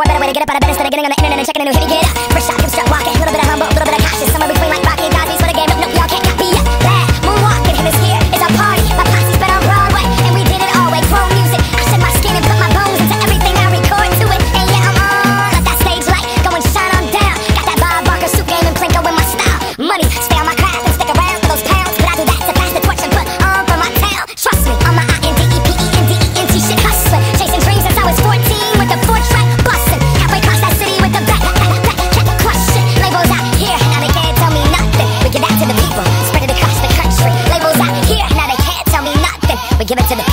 For a better way to get up out of bed instead of getting on the internet and checking a new hit, get up. give it to me.